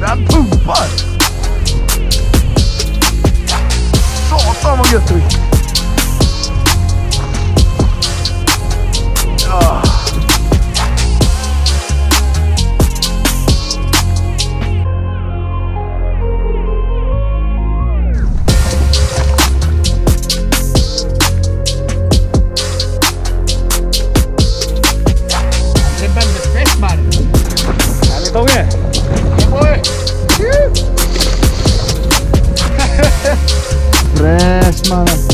Den pumpar! Vamos, YouTube. Oh. Levan the fresh bar. Dale, toque. fresh, mother.